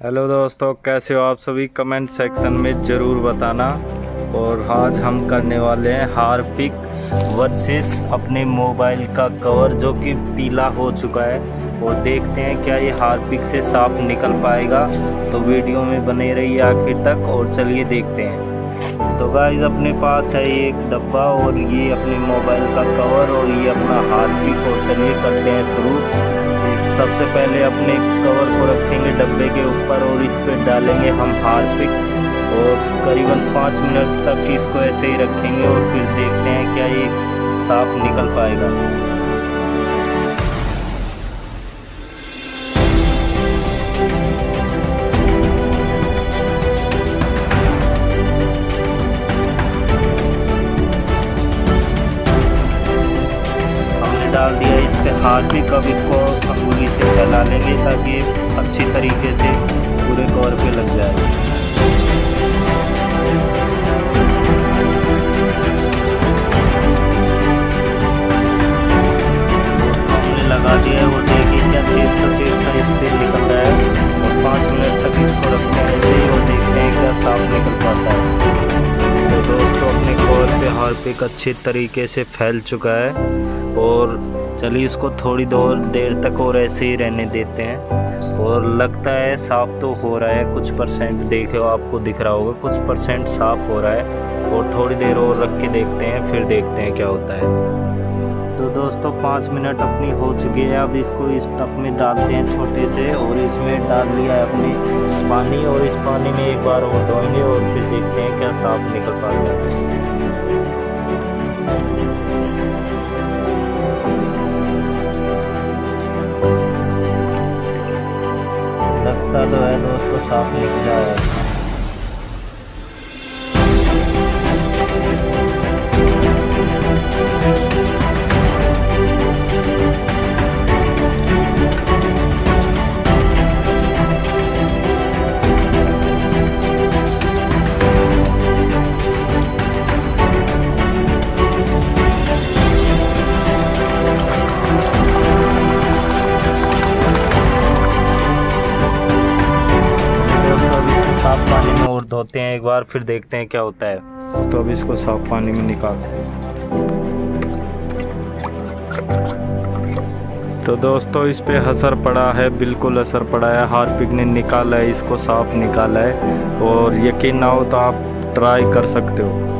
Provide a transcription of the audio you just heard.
Hello दोस्तों, कैसे हो आप सभी? कमेंट सेक्शन में ज़रूर बताना। और आज हम करने वाले हैं हार्पिक वर्सेस अपने मोबाइल का कवर, जो कि पीला हो चुका है। और देखते हैं क्या ये हार्पिक से साफ़ निकल पाएगा। तो वीडियो में बने रहिए आखिर तक और चलिए देखते हैं। तो गाइज़ अपने पास है ये एक डब्बा और ये अपने मोबाइल का कवर और ये अपना हार्पिक। और चलिए करते हैं शुरू। सबसे पहले अपने कवर को रखेंगे डब्बे के ऊपर और इस पर डालेंगे हम हार्पिक और करीबन पाँच मिनट तक इसको ऐसे ही रखेंगे और फिर देखते हैं क्या ये साफ़ निकल पाएगा। डाल दिया पर हाथ भी कब इसको अंगुली से फैला लेंगे ताकि अच्छी तरीके से पूरे कवर पे लग जाए। लगा दिया है, वो देखिए क्या तेज सा इस पर निकल रहा है। और पाँच मिनट तक इसको हैं और देखते हैं क्या साफ़ निकल पाता है। तो दोस्तों, अपने पे हार्पिक अच्छी तरीके से फैल चुका है और चलिए इसको थोड़ी देर देर तक और ऐसे ही रहने देते हैं। और लगता है साफ़ तो हो रहा है, कुछ परसेंट देखे आपको दिख रहा होगा, कुछ परसेंट साफ़ हो रहा है। और थोड़ी देर और रख के देखते हैं, फिर देखते हैं क्या होता है। तो दोस्तों, पाँच मिनट अपनी हो चुकी है। अब इसको इस टप में डालते हैं छोटे से, और इसमें डाल लिया है अपनी पानी। और इस पानी में एक बार और धोएँगे और फिर देखते हैं क्या साफ़ निकल पाता है। है दोस्तों साफ़ निकला धोते हैं एक बार, फिर देखते हैं क्या होता है। तो अब इसको साफ़ पानी में निकालते हैं। तो दोस्तों, इस पे असर पड़ा है, बिल्कुल असर पड़ा है। हार्पिक ने निकाला है, इसको साफ़ निकाला है। और यकीन ना हो तो आप ट्राई कर सकते हो।